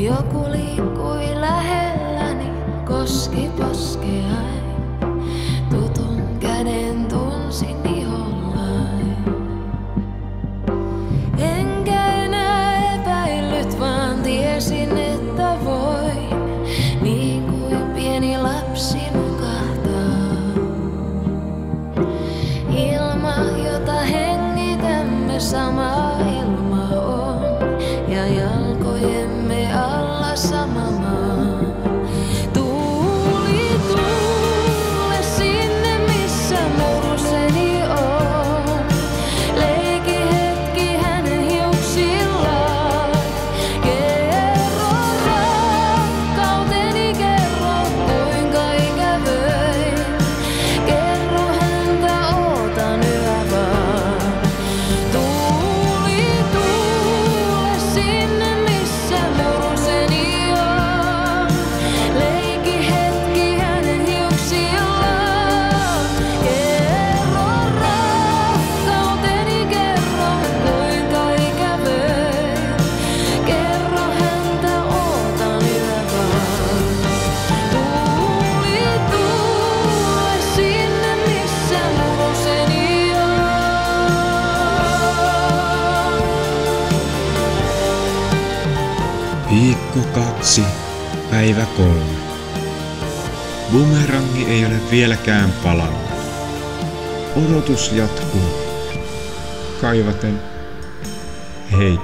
Joku liikkui lähelläni, koski poskeain. Tutun käden tunsin ihollaan. Enkä enää epäillyt, vaan tiesin, että voi Niin kuin pieni lapsi nukahtaa. Ilma, jota hengitämme samaa ilmaa. Viikko kaksi, päivä kolme. Bumerangi ei ole vieläkään palannut. Odotus jatkuu. Kaivaten. Hei.